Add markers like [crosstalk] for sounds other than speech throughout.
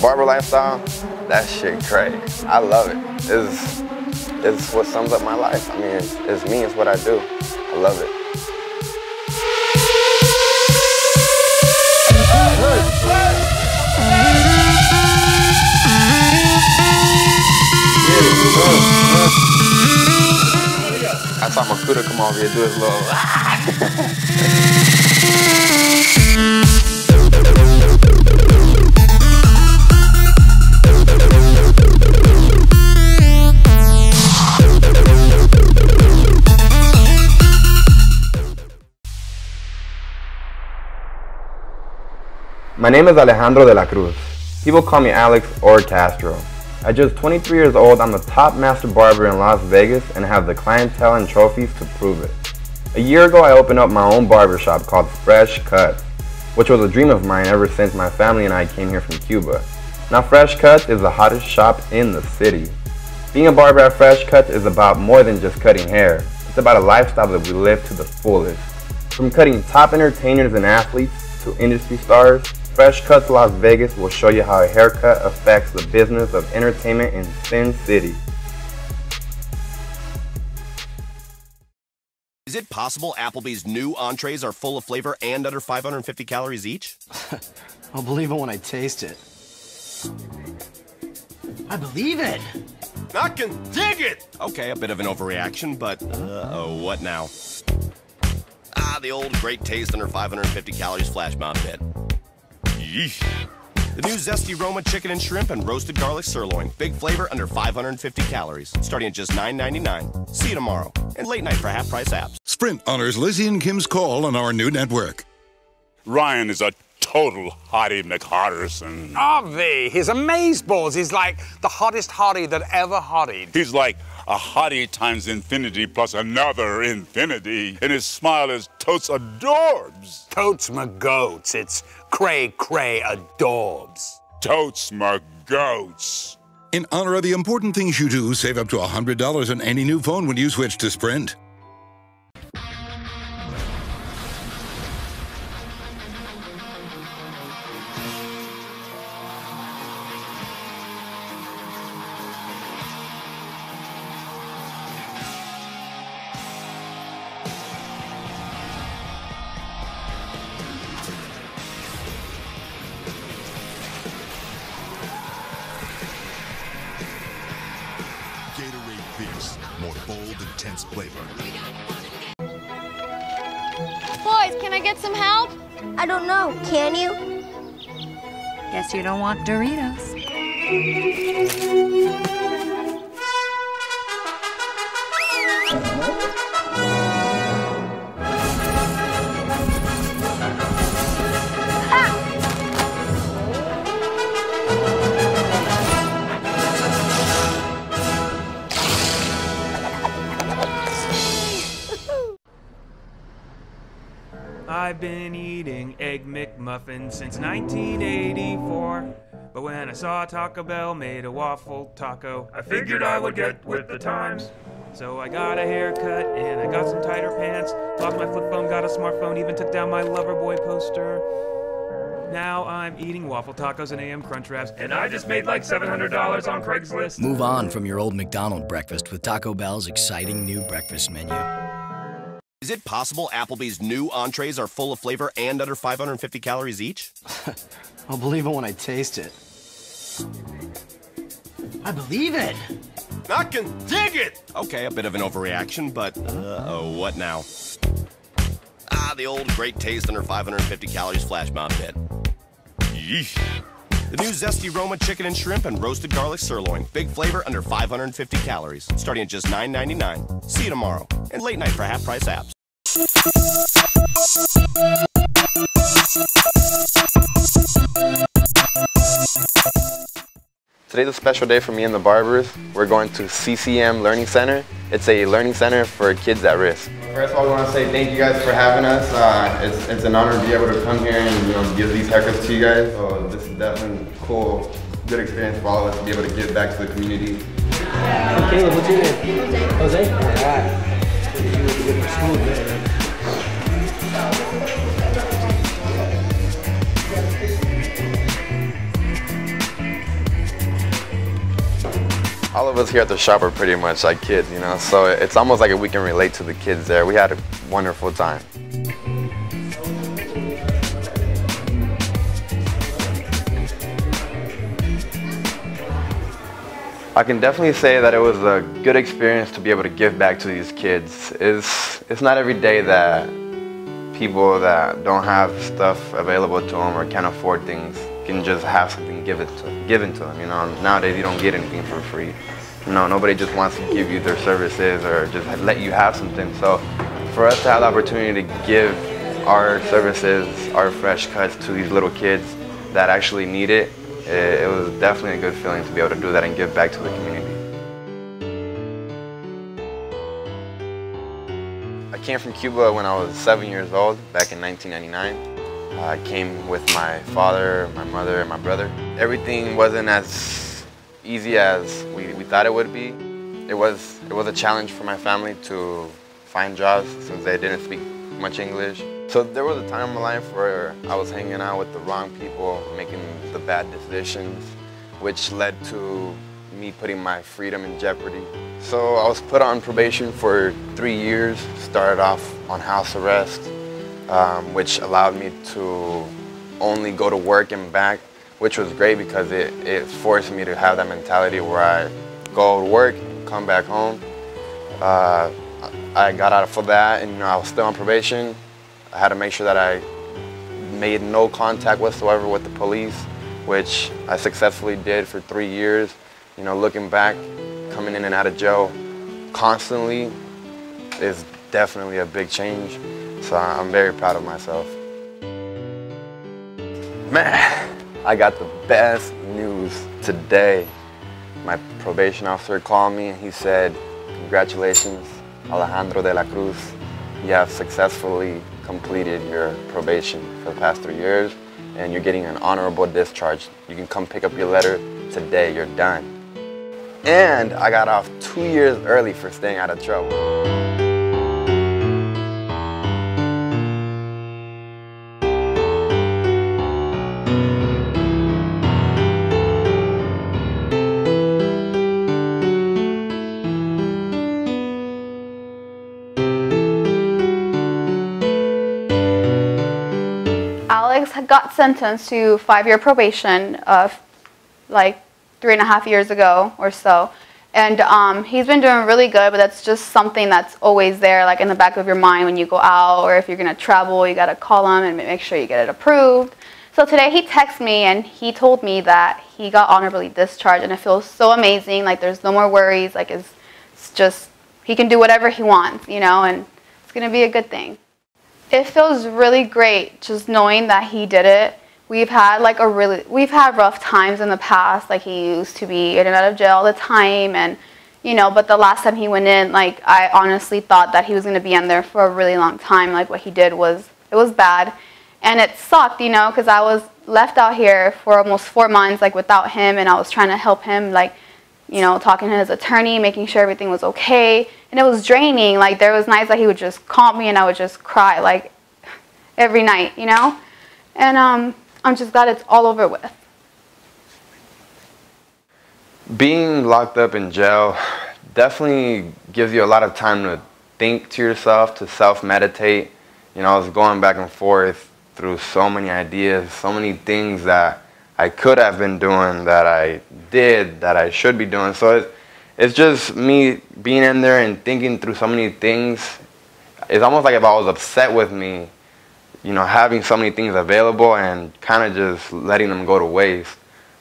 Barber lifestyle, that shit crazy. I love it. It's, it's what sums up my life. I mean, it's, it's me, it's what I do. I love it. I saw Makuta come over here do his little. [laughs] My name is Alejandro de la Cruz. People call me Alex or Castro. At just 23 years old, I'm the top master barber in Las Vegas and have the clientele and trophies to prove it. A year ago, I opened up my own barbershop called Fresh Cuts, which was a dream of mine ever since my family and I came here from Cuba. Now, Fresh Cuts is the hottest shop in the city. Being a barber at Fresh Cuts is about more than just cutting hair. It's about a lifestyle that we live to the fullest. From cutting top entertainers and athletes to industry stars, Fresh Cuts Las Vegas will show you how a haircut affects the business of entertainment in Sin City. Is it possible Applebee's new entrees are full of flavor and under 550 calories each? [laughs] I'll believe it when I taste it. I believe it. I can dig it! Okay, a bit of an overreaction, but uh oh, what now? Ah, the old great taste under 550 calories flash mob bit. Yeesh. The new Zesty Roma chicken and shrimp and roasted garlic sirloin. Big flavor under 550 calories. Starting at just $9.99. See you tomorrow. And late night for half price apps. Sprint honors Lizzie and Kim's call on our new network. Ryan is a total hottie McHotterson. Avi, his amazeballs. He's like the hottest hottie that ever hottied. He's like a hottie times infinity plus another infinity, and his smile is totes adorbs. Totes my goats. It's cray cray adorbs. Totes my goats. In honor of the important things you do, save up to $100 on any new phone when you switch to Sprint. Boys, can I get some help? I don't know. Can you? Guess you don't want Doritos. Been eating Egg McMuffins since 1984. But when I saw Taco Bell made a waffle taco, I figured I would get with the times. So I got a haircut and I got some tighter pants. Lost my flip phone, got a smartphone, even took down my Loverboy poster. Now I'm eating waffle tacos and AM Crunch Wraps, and I just made like $700 on Craigslist. Move on from your old McDonald breakfast with Taco Bell's exciting new breakfast menu. Is it possible Applebee's new entrees are full of flavor and under 550 calories each? [laughs] I'll believe it when I taste it. I believe it. I can dig it! Okay, a bit of an overreaction, but uh oh, what now? Ah, the old great taste under 550 calories flash mob bit. Yeesh. The new Zesty Roma chicken and shrimp and roasted garlic sirloin. Big flavor under 550 calories. Starting at just $9.99. See you tomorrow. And late night for half price apps. Today's a special day for me and the barbers. We're going to CCM Learning Center. It's a learning center for kids at risk. First of all, I want to say thank you guys for having us. Uh, it's, it's an honor to be able to come here and you know give these haircuts to you guys. So this is definitely cool, good experience for all of us to be able to give back to the community. Caleb, what's your name? Jose? Alright. All of us here at the shop are pretty much like kids, you know, so it's almost like we can relate to the kids there. We had a wonderful time. I can definitely say that it was a good experience to be able to give back to these kids. It's, it's not every day that people that don't have stuff available to them or can't afford things can just have something given to, given to them. You know, nowadays you don't get anything for free. You know, nobody just wants to give you their services or just let you have something. So for us to have the opportunity to give our services, our fresh cuts to these little kids that actually need it, it, it was definitely a good feeling to be able to do that and give back to the community. I came from Cuba when I was seven years old, back in 1999. I came with my father, my mother, and my brother. Everything wasn't as easy as we, we thought it would be. It was, it was a challenge for my family to find jobs since they didn't speak much English. So there was a time in my life where I was hanging out with the wrong people, making the bad decisions, which led to me putting my freedom in jeopardy. So I was put on probation for three years, started off on house arrest, um, which allowed me to only go to work and back, which was great because it, it forced me to have that mentality where I go to work, come back home. Uh, I got out for that and you know, I was still on probation. I had to make sure that I made no contact whatsoever with the police, which I successfully did for three years. You know, looking back, coming in and out of jail constantly is definitely a big change. So I'm very proud of myself. Man, I got the best news today. My probation officer called me and he said, congratulations, Alejandro de la Cruz. You have successfully completed your probation for the past three years and you're getting an honorable discharge. You can come pick up your letter today, you're done. And I got off two years early for staying out of trouble. Sentenced to five-year probation of like three and a half years ago or so. And um, he's been doing really good, but that's just something that's always there, like in the back of your mind when you go out or if you're going to travel, you got to call him and make sure you get it approved. So today he texted me and he told me that he got honorably discharged and it feels so amazing. Like there's no more worries. Like it's, it's just, he can do whatever he wants, you know, and it's going to be a good thing. It feels really great just knowing that he did it. We've had like a really, we've had rough times in the past. Like he used to be in and out of jail all the time and, you know, but the last time he went in, like I honestly thought that he was going to be in there for a really long time. Like what he did was, it was bad. And it sucked, you know, because I was left out here for almost four months, like without him, and I was trying to help him, like, you know, talking to his attorney, making sure everything was okay. And it was draining. Like there was nights that he would just call me and I would just cry, like every night, you know. And um, I'm just glad it's all over with. Being locked up in jail definitely gives you a lot of time to think to yourself, to self-meditate. You know, I was going back and forth through so many ideas, so many things that I could have been doing, that I did, that I should be doing. So it's, it's just me being in there and thinking through so many things. It's almost like if I was upset with me, you know, having so many things available and kind of just letting them go to waste.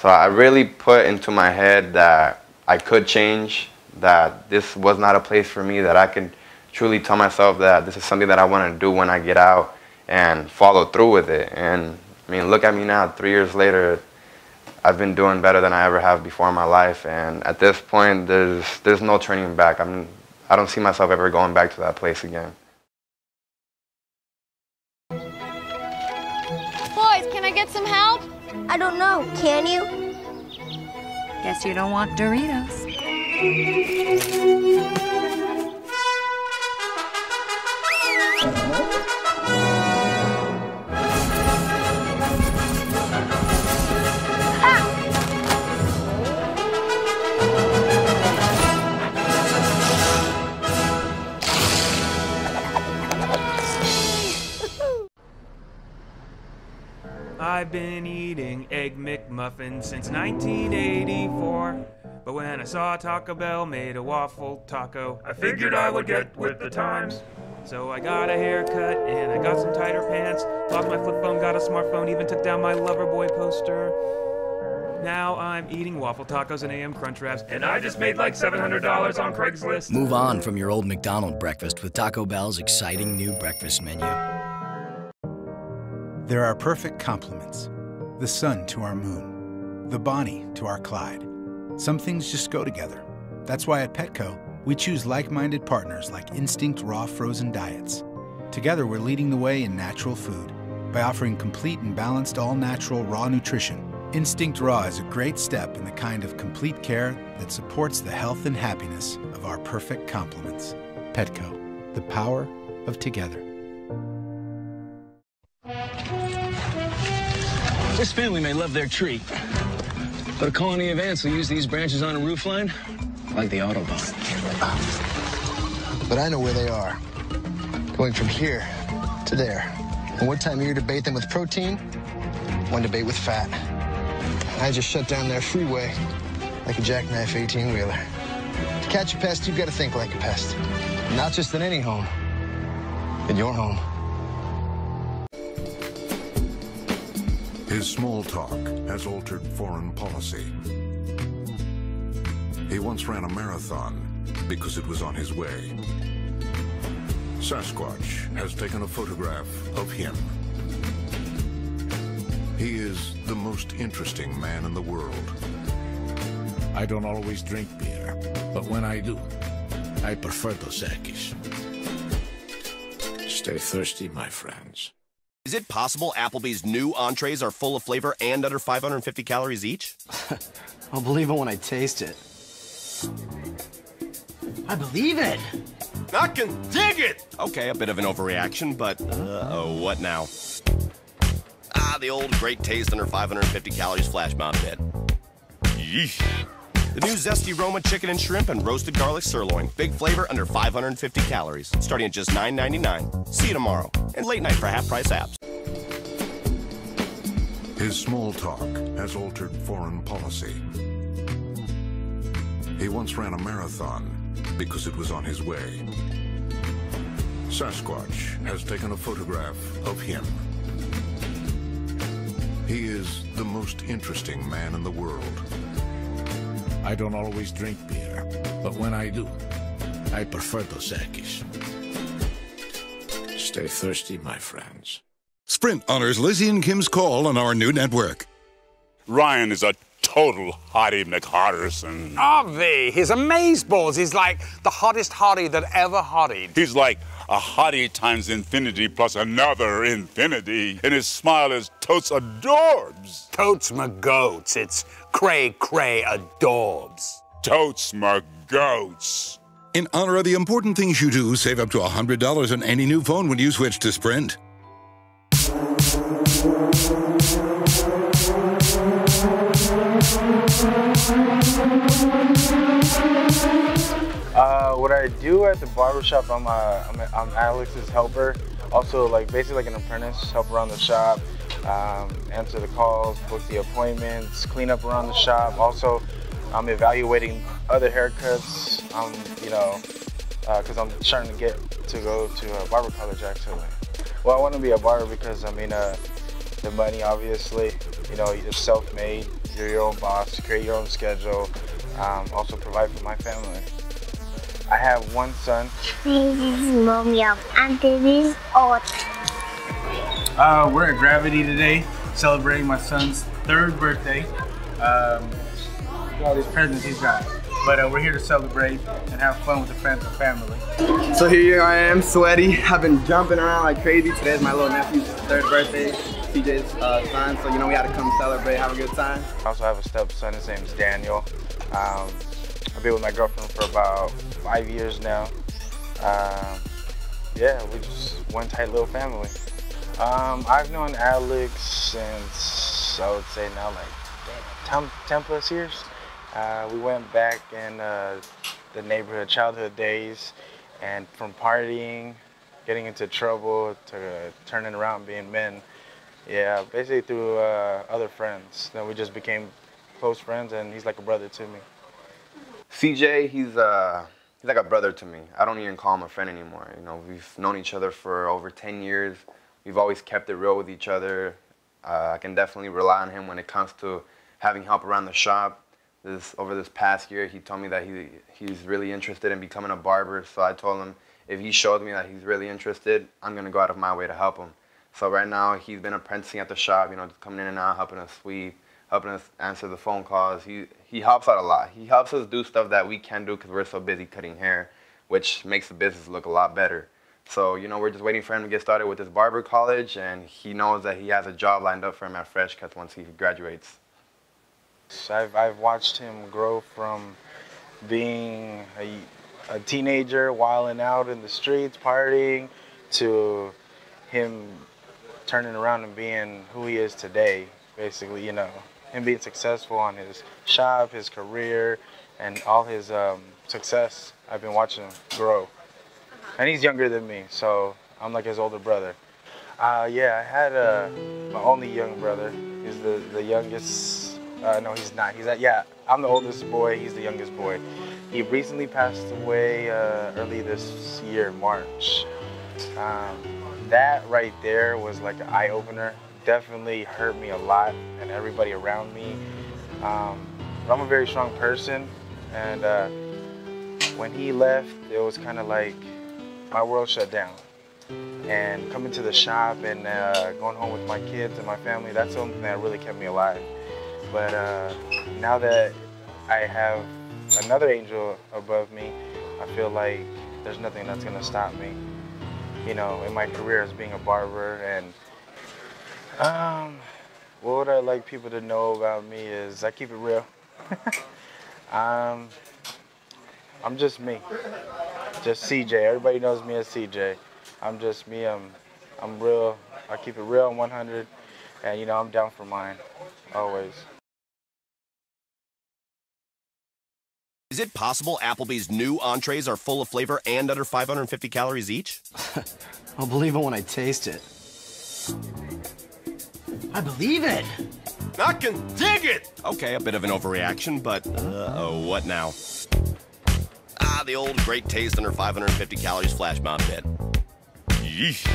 So I really put into my head that I could change, that this was not a place for me, that I could truly tell myself that this is something that I want to do when I get out and follow through with it. And I mean, look at me now, three years later, I've been doing better than I ever have before in my life. And at this point, there's, there's no turning back. I'm, I don't see myself ever going back to that place again. Don't know. Can you? Guess you don't want Doritos. I've been eating Egg McMuffins since 1984. But when I saw Taco Bell made a waffle taco, I figured I would get with the times. So I got a haircut and I got some tighter pants. Lost my flip phone, got a smartphone, even took down my Loverboy poster. Now I'm eating waffle tacos and AM crunch wraps, and I just made like $700 on Craigslist. Move on from your old McDonald breakfast with Taco Bell's exciting new breakfast menu. There are perfect complements the sun to our moon, the Bonnie to our Clyde. Some things just go together. That's why at Petco, we choose like minded partners like Instinct Raw Frozen Diets. Together, we're leading the way in natural food by offering complete and balanced all natural raw nutrition. Instinct Raw is a great step in the kind of complete care that supports the health and happiness of our perfect complements. Petco, the power of together. This family may love their tree, but a colony of ants will use these branches on a roofline like the Autobahn. But I know where they are. Going from here to there. And what time of year to bait them with protein? When to bait with fat. I just shut down their freeway like a jackknife 18-wheeler. To catch a pest, you've got to think like a pest. Not just in any home, in your home. His small talk has altered foreign policy. He once ran a marathon because it was on his way. Sasquatch has taken a photograph of him. He is the most interesting man in the world. I don't always drink beer, but when I do, I prefer Dos Equis. Stay thirsty, my friends. Is it possible Applebee's new entrees are full of flavor and under 550 calories each? [laughs] I'll believe it when I taste it. I believe it. I can dig it! Okay, a bit of an overreaction, but uh, what now? Ah, the old great taste under 550 calories flash mob bit. Yeesh. The new Zesty Roma chicken and shrimp and roasted garlic sirloin. Big flavor under 550 calories. Starting at just $9.99. See you tomorrow. And late night for half price apps. His small talk has altered foreign policy. He once ran a marathon because it was on his way. Sasquatch has taken a photograph of him. He is the most interesting man in the world. I don't always drink beer, but when I do, I prefer Dos Equis. Stay thirsty, my friends. Sprint honors Lizzie and Kim's call on our new network. Ryan is a total hottie McHotterson. Avi, his amazeballs He's like the hottest hottie that ever hottied. He's like a hottie times infinity plus another infinity, and his smile is totes adorbs. Totes my goats. It's cray cray adorbs. Totes my goats. In honor of the important things you do, save up to $100 on any new phone when you switch to Sprint. What I do at the barbershop, I'm, uh, I'm, I'm Alex's helper. Also, like basically like an apprentice, help around the shop, um, answer the calls, book the appointments, clean up around the shop. Also, I'm evaluating other haircuts. Um, you know, because uh, I'm starting to get to go to a barber college actually. Well, I want to be a barber because I mean, uh, the money obviously. You know, you're self-made. You're your own boss. Create your own schedule. Um, also provide for my family. I have one son. This is Romeo, and this is Ot. Uh, we're at Gravity today, celebrating my son's third birthday. Um, all these presents he's got. But uh, we're here to celebrate and have fun with the friends and family. So here I am, sweaty. I've been jumping around like crazy. Today's my little nephew's third birthday, TJ's uh, son. So you know we had to come celebrate, have a good time. I also have a stepson. His name is Daniel. Um, I've been with my girlfriend for about five years now. Um, yeah, we're just one tight little family. Um, I've known Alex since, I would say now like, damn, 10, 10 plus years. Uh, we went back in uh, the neighborhood childhood days and from partying, getting into trouble to turning around being men, Yeah, basically through uh, other friends. Then we just became close friends, and he's like a brother to me. CJ, he's uh, he's like a brother to me. I don't even call him a friend anymore. You know, we've known each other for over 10 years. We've always kept it real with each other. Uh, I can definitely rely on him when it comes to having help around the shop. This over this past year, he told me that he he's really interested in becoming a barber. So I told him if he showed me that he's really interested, I'm gonna go out of my way to help him. So right now he's been apprenticing at the shop, you know, coming in and out, helping us sweep, helping us answer the phone calls. He he helps out a lot. He helps us do stuff that we can't do because we're so busy cutting hair, which makes the business look a lot better. So you know, we're just waiting for him to get started with his barber college, and he knows that he has a job lined up for him at Fresh Cuts once he graduates. I've, I've watched him grow from being a, a teenager wilding out in the streets partying to him turning around and being who he is today basically you know him being successful on his shop his career and all his um, success i've been watching him grow and he's younger than me so i'm like his older brother uh, yeah i had uh, my only young brother he's the, the youngest uh, no, he's not. He's at, yeah, I'm the oldest boy. He's the youngest boy. He recently passed away uh, early this year, March. Um, that right there was like an eye opener. Definitely hurt me a lot and everybody around me. Um, but I'm a very strong person, and uh, when he left, it was kind of like my world shut down. And coming to the shop and uh, going home with my kids and my family, that's something that really kept me alive. But uh, now that I have another angel above me, I feel like there's nothing that's gonna stop me. You know, in my career as being a barber and um, what would I like people to know about me is I keep it real. [laughs] um, I'm just me, just CJ. Everybody knows me as CJ. I'm just me. I'm, I'm real. I keep it real. I'm 100, and you know I'm down for mine, always. Is it possible Applebee's new entrees are full of flavor and under 550 calories each? [laughs] I'll believe it when I taste it. I believe it! I can dig it! Okay, a bit of an overreaction, but uh, what now? Ah, the old great taste under 550 calories flash mob bit. Yeesh.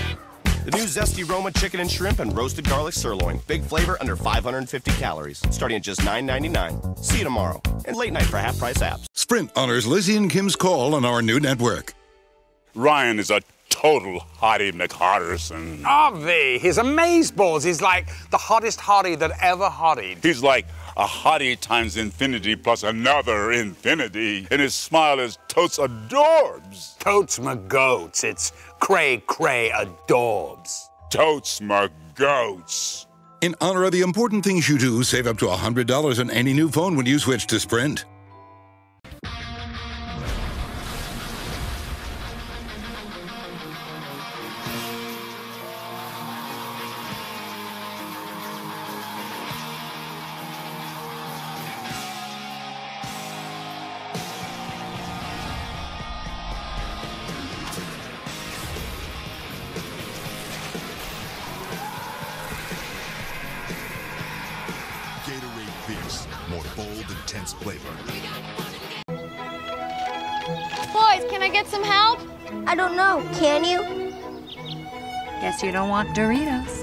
The new Zesty Roma chicken and shrimp and roasted garlic sirloin. Big flavor under 550 calories. Starting at just $9.99. See you tomorrow. And late night for half price apps. Sprint honors Lizzie and Kim's call on our new network. Ryan is a total hottie McHotterson. Avi, his amazeballs. He's like the hottest hottie that ever hottied. He's like a hottie times infinity plus another infinity, and his smile is totes adorbs. Totes my goats. It's cray cray adorbs. Totes my goats. In honor of the important things you do, save up to $100 on any new phone when you switch to Sprint. Bold, intense flavor. Boys, can I get some help? I don't know. Can you? Guess you don't want Doritos.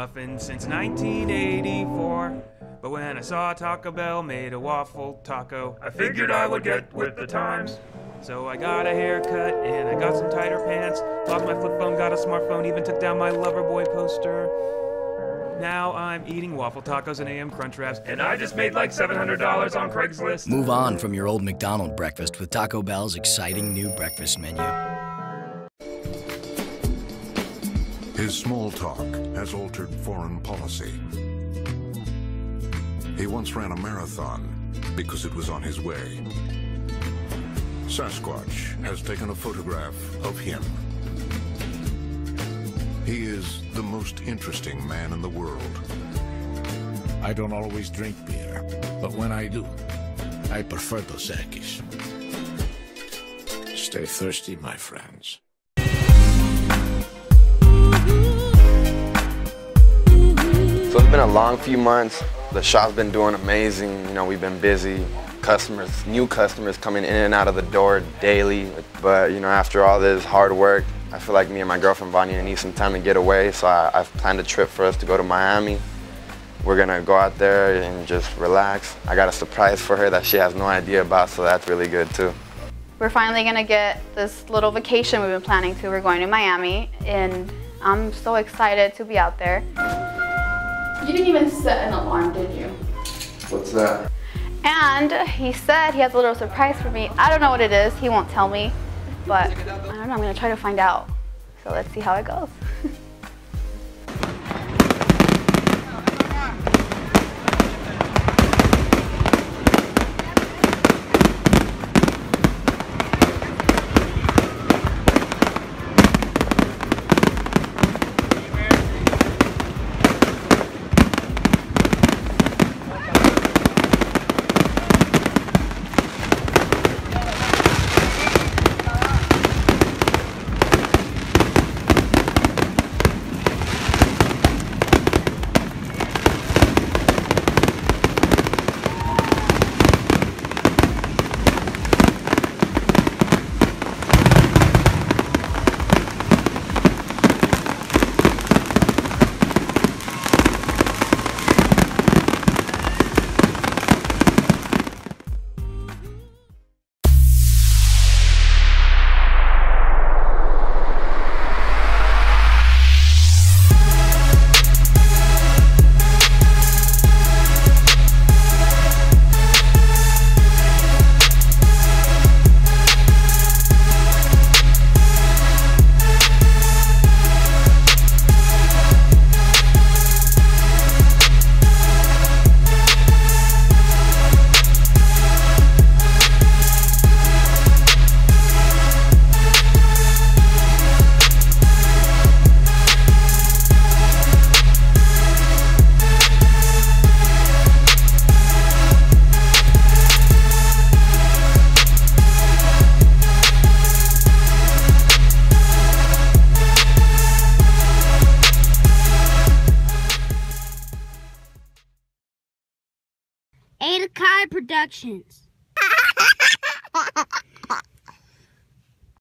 Egg McMuffins since 1984. But when I saw Taco Bell made a waffle taco, I figured I would get with the times. So I got a haircut and I got some tighter pants. Lost my flip phone, got a smartphone, even took down my Loverboy poster. Now I'm eating waffle tacos and AM crunch wraps, and I just made like $700 on Craigslist. Move on from your old McDonald breakfast with Taco Bell's exciting new breakfast menu. His small talk has altered foreign policy. He once ran a marathon because it was on his way. Sasquatch has taken a photograph of him. He is the most interesting man in the world. I don't always drink beer, but when I do, I prefer Dos Equis. Stay thirsty, my friends. So it's been a long few months. The shop's been doing amazing. You know, we've been busy. Customers, new customers coming in and out of the door daily. But, you know, after all this hard work, I feel like me and my girlfriend Vanya need some time to get away. So I, I've planned a trip for us to go to Miami. We're gonna go out there and just relax. I got a surprise for her that she has no idea about, so that's really good too. We're finally gonna get this little vacation we've been planning to. We're going to Miami, and I'm so excited to be out there. You didn't even set an alarm, did you? What's that? And he said he has a little surprise for me. I don't know what it is. He won't tell me, but I don't know. I'm gonna try to find out. So let's see how it goes. [laughs] Productions.